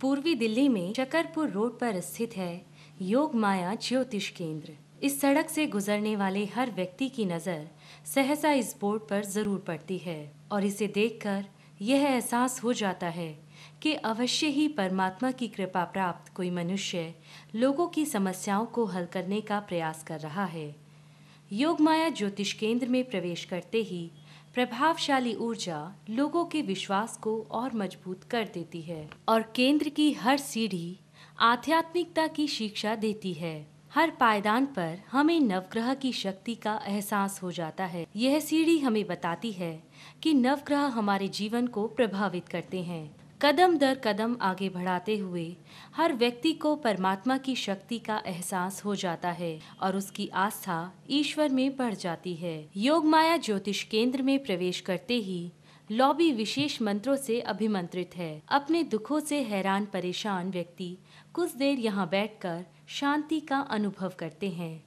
पूर्वी दिल्ली में शकरपुर रोड पर स्थित है योग माया ज्योतिष केंद्र। इस सड़क से गुजरने वाले हर व्यक्ति की नज़र सहसा इस बोर्ड पर ज़रूर पड़ती है और इसे देखकर यह एहसास हो जाता है कि अवश्य ही परमात्मा की कृपा प्राप्त कोई मनुष्य लोगों की समस्याओं को हल करने का प्रयास कर रहा है। योग माया ज्योतिष केंद्र में प्रवेश करते ही प्रभावशाली ऊर्जा लोगों के विश्वास को और मज़बूत कर देती है और केंद्र की हर सीढ़ी आध्यात्मिकता की शिक्षा देती है। हर पायदान पर हमें नवग्रह की शक्ति का एहसास हो जाता है। यह सीढ़ी हमें बताती है कि नवग्रह हमारे जीवन को प्रभावित करते हैं। कदम दर कदम आगे बढ़ाते हुए हर व्यक्ति को परमात्मा की शक्ति का एहसास हो जाता है और उसकी आस्था ईश्वर में बढ़ जाती है। योग माया ज्योतिष केंद्र में प्रवेश करते ही लॉबी विशेष मंत्रों से अभिमंत्रित है। अपने दुखों से हैरान परेशान व्यक्ति कुछ देर यहाँ बैठकर शांति का अनुभव करते हैं।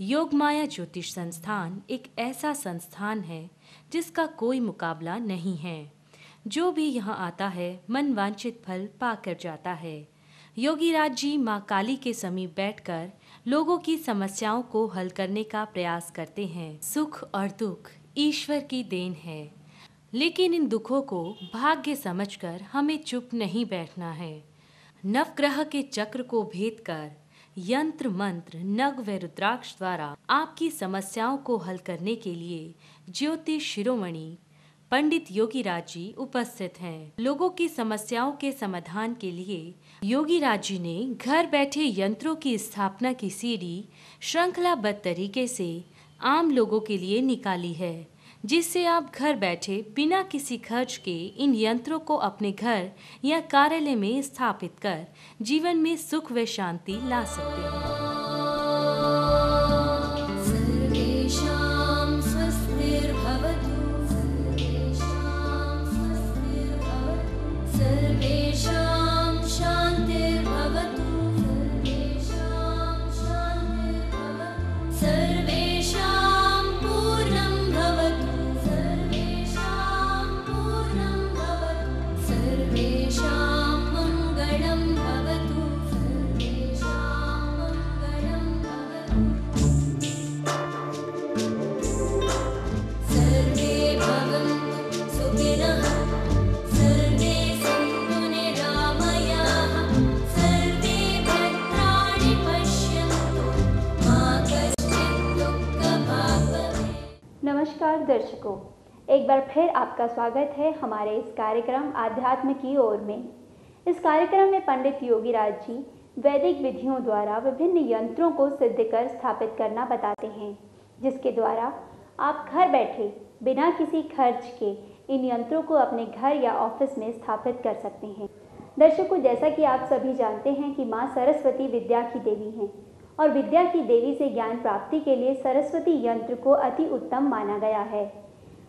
योग माया ज्योतिष संस्थान एक ऐसा संस्थान है जिसका कोई मुकाबला नहीं है। जो भी यहाँ आता है मन वांछित फल पाकर जाता है। योगी राज जी माँ काली के समीप बैठकर लोगों की समस्याओं को हल करने का प्रयास करते हैं। सुख और दुख ईश्वर की देन है। लेकिन इन दुखों को भाग्य समझकर हमें चुप नहीं बैठना है। नवग्रह के चक्र को भेद कर यंत्र मंत्र नग व रुद्राक्ष द्वारा आपकी समस्याओं को हल करने के लिए ज्योतिष शिरोमणि पंडित योगी जी उपस्थित हैं। लोगों की समस्याओं के समाधान के लिए योगी राज जी ने घर बैठे यंत्रों की स्थापना की सीढ़ी श्रृंखलाबद्ध तरीके से आम लोगों के लिए निकाली है, जिससे आप घर बैठे बिना किसी खर्च के इन यंत्रों को अपने घर या कार्यालय में स्थापित कर जीवन में सुख व शांति ला सकते हैं। दर्शकों एक बार फिर आपका स्वागत है हमारे इस कार्यक्रम आध्यात्म की ओर में। इस कार्यक्रम में पंडित योगी राज जी वैदिक विधियों द्वारा विभिन्न यंत्रों को सिद्ध कर स्थापित करना बताते हैं, जिसके द्वारा आप घर बैठे बिना किसी खर्च के इन यंत्रों को अपने घर या ऑफ़िस में स्थापित कर सकते हैं। दर्शकों, जैसा कि आप सभी जानते हैं कि माँ सरस्वती विद्या की देवी हैं। और विद्या की देवी से ज्ञान प्राप्ति के लिए सरस्वती यंत्र को अति उत्तम माना गया है।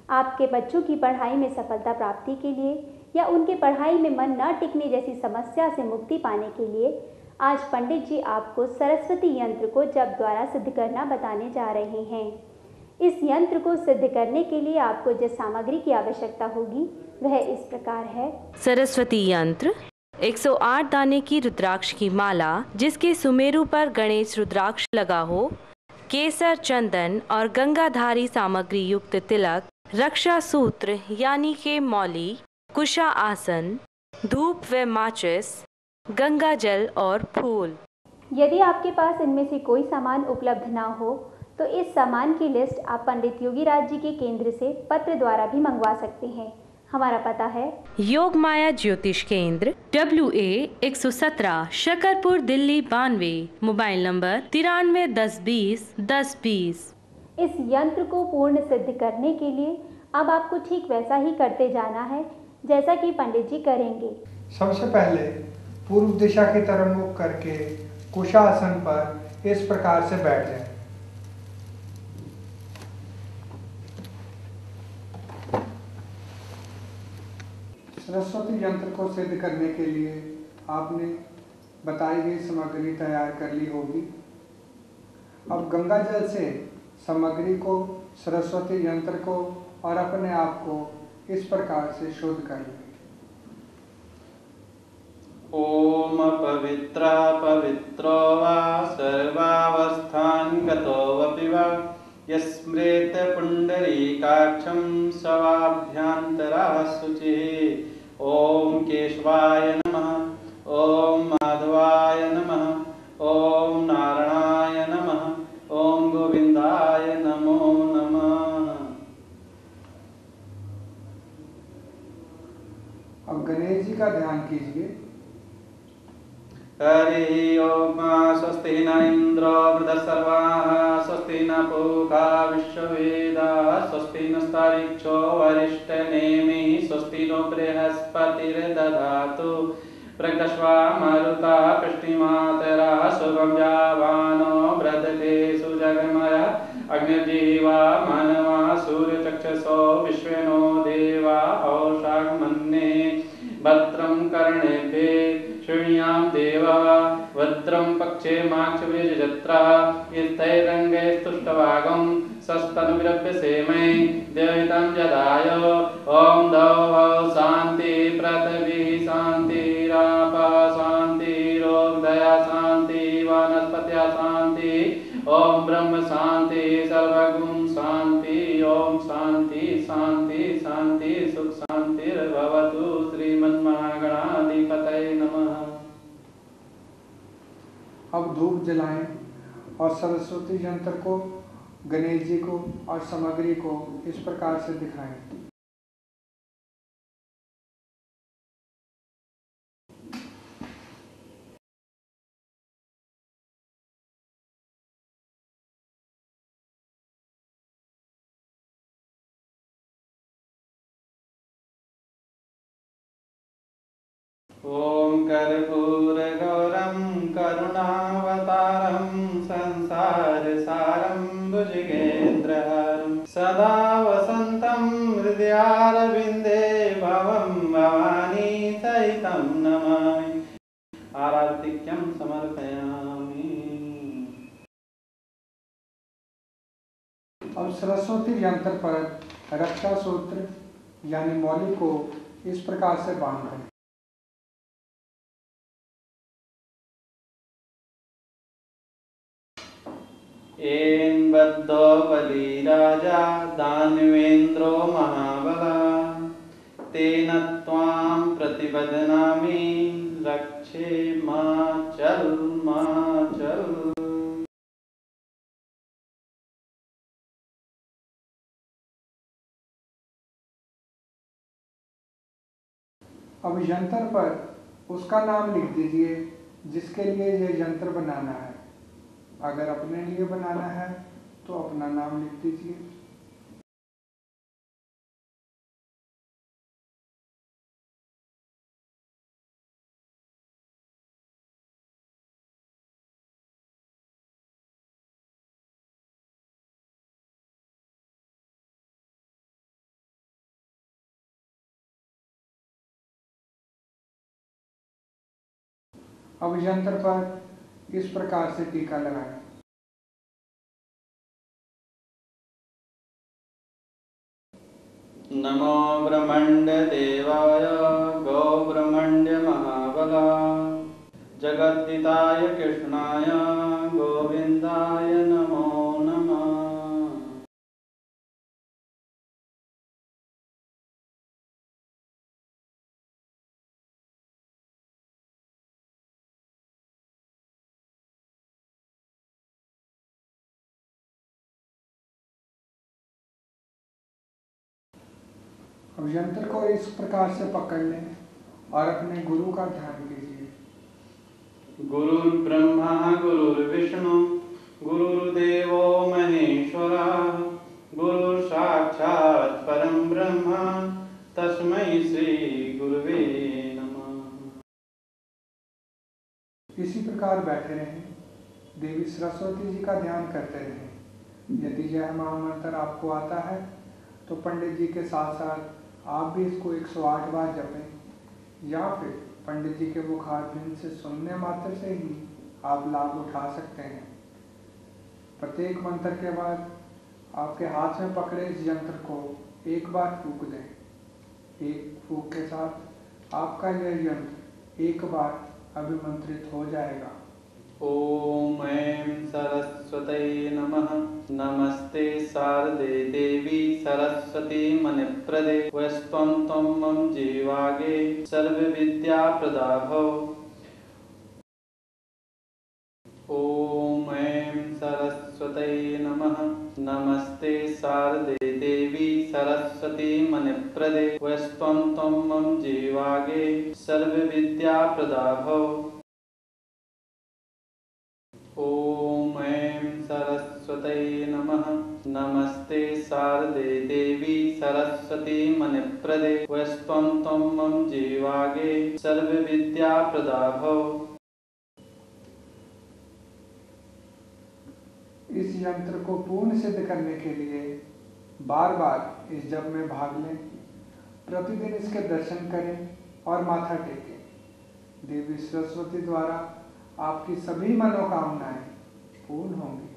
आपके बच्चों की पढ़ाई में सफलता प्राप्ति के लिए या उनके पढ़ाई में मन न टिकने जैसी समस्या से मुक्ति पाने के लिए, आज पंडित जी आपको सरस्वती यंत्र को जप द्वारा सिद्ध करना बताने जा रहे हैं। इस यंत्र को सिद्ध करने के लिए आपको जिस सामग्री की आवश्यकता होगी, वह इस प्रकार है। सरस्वती यंत्र 108 दाने की रुद्राक्ष की माला, जिसके सुमेरु पर गणेश रुद्राक्ष लगा हो, केसर चंदन और गंगाधारी सामग्री युक्त तिलक, रक्षा सूत्र यानी के मौली कुशा आसन धूप व माचिस, गंगा जल और फूल। यदि आपके पास इनमें से कोई सामान उपलब्ध ना हो तो इस सामान की लिस्ट आप पंडित योगी राज जी के केंद्र से पत्र द्वारा भी मंगवा सकते हैं। हमारा पता है। योग माया ज्योतिष केंद्र डब्ल्यू ए एक सौ सत्रह शकरपुर दिल्ली बानवे। मोबाइल नंबर तिरानवे दस बीस दस बीस। इस यंत्र को पूर्ण सिद्ध करने के लिए अब आपको ठीक वैसा ही करते जाना है जैसा कि पंडित जी करेंगे। सबसे पहले पूर्व दिशा की तरफ़ मुख करके कुशासन पर इस प्रकार से बैठ जाएँ। सरस्वती यंत्र को सिद्ध करने के लिए आपने बताई गई सामग्री तैयार कर ली होगी। अब गंगा जल से सामग्री को, सरस्वती यंत्र को और अपने आप को इस प्रकार से शुद्ध कर लें ॐ पवित्रा पवित्रो वा सर्वावस्थान् वा। यस्मृत पुण्डरीकाक्षं सवाभ्यन्तरा शुचिः ॐ केशवाय नमः। ॐ माधवाय स्वस्ति नस्तारिक्षो वरिष्ठनेमि स्वस्ति नो बृहस्पतिर्दधातु प्रकश्वा मरुता पृष्टिमातरा शुभं जावानो व्रतते सुजगमय। अग्निर्जीवा मानवा सूर्यचक्षसो विश्वेनो देवा औषाग्मन्ये भद्रं कर्णेभ्ये शृणुयां देवा। भद्रं पक्षे माक्षवीर्यजत्रः स्थैरङ्गैस्तुष्टभागं सस्तनुविरभ्यसेमै देवितं जदाय ॐ दौ शान्ति पृथिवी शान्तिराप शान्तिरोदया शान्ति वनस्पत्या शान्ति। ॐ ब्रह्म शान्ति सर्वगुण शान्ति। ॐ शान्ति शान्ति शान्ति सुख शान्तिर्भवतु श्रीमन्महागणाधिपतये नमः। अब धूप जलाएँ और सरस्वती यंत्र को गणेश जी को और सामग्री को इस प्रकार से दिखाएँ। ॐ कर्पूरगौरं सदा वसन्तं हृदयारविन्दे भवं भवानी सहितं नमामि। आराधिक्यं समर्पयामि। अब सरस्वती यंत्र पर रक्षा सूत्र, यानी मौलिक को इस प्रकार से बांधें येन्बद्धोपदी राजा दानवेन्द्रो महाबला। तेन त्वां प्रतिबध्नामि रक्षे मा चल मा चल अब यंत्र पर उसका नाम लिख दीजिए, जिसके लिए यह यंत्र बनाना है। अगर अपने लिए बनाना है तो अपना नाम लिख दीजिए। अब यंत्र पर इस प्रकार से टीका लगाएँ? नमो ब्रह्मण्डदेवाय गो ब्रह्मण्डमहाबला जगद्दिताय कृष्णाय गोविन्दाय अब यंत्र को इस प्रकार से पकड़ लें और अपने गुरु का ध्यान कीजिए। गुरुर्ब्रह्मा गुरुर्विष्णु गुरुर्देवो महेश्वरा गुरुर्साक्षात् परं ब्रह्म तस्मै श्री गुरुवे नमः। इसी प्रकार बैठे रहें। देवी सरस्वती जी का ध्यान करते रहें। यदि यह महामंत्र आपको आता है तो पंडित जी के साथ साथ आप भी इसको 108 बार जपें। या फिर पंडित जी के बुखार मुखारबिंद से सुनने मात्र से ही आप लाभ उठा सकते हैं। प्रत्येक मंत्र के बाद आपके हाथ में पकड़े इस यंत्र को एक बार फूक दें। एक फूक के साथ आपका यह यंत्र एक बार अभिमंत्रित हो जाएगा। ॐ ऐं सरस्वतये नमः। नमस्ते शारदे देवी सरस्वती मणिप्रदे। वस्त्वं त्वं मम जीवागे। सर्वविद्याप्रदा ॐ ऐं सरस्वतये नमः। नमस्ते शारदे देवी सरस्वती मणिप्रदे। वस्त्वं त्वं मम जीवागे। सर्वविद्याप्रदा ॐ ऐं सरस्वतये नमः। नमस्ते शारदे देवी सरस्वती मणिप्रदे। वस्त्वं त्वं मम जीवागे सर्वविद्याप्रदा भव इस यंत्र को पूर्ण सिद्ध करने के लिए बार बार इस जप में भाग लें। प्रतिदिन इसके दर्शन करें और माथा टेकें। देवी सरस्वती द्वारा आपकी सभी मनोकामनाएँ पूर्ण होंगी।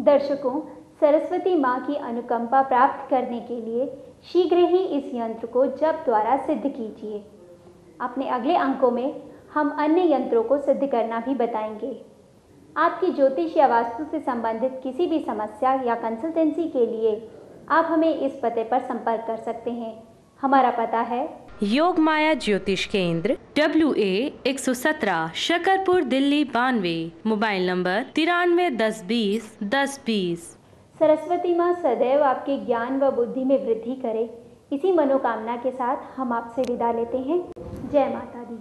दर्शकों, सरस्वती माँ की अनुकंपा प्राप्त करने के लिए शीघ्र ही इस यंत्र को जप द्वारा सिद्ध कीजिए। अपने अगले अंकों में हम अन्य यंत्रों को सिद्ध करना भी बताएँगे। आपकी ज्योतिष या वास्तु से संबंधित किसी भी समस्या या कंसल्टेंसी के लिए आप हमें इस पते पर संपर्क कर सकते हैं। हमारा पता है। योग माया ज्योतिष केंद्र डब्ल्यू ए एक सौ सत्रह शकरपुर दिल्ली बानवे। मोबाइल नंबर तिरानवे दस बीस दस बीस। सरस्वती माँ सदैव आपके ज्ञान व बुद्धि में वृद्धि करे। इसी मनोकामना के साथ हम आपसे विदा लेते हैं। जय माता दी।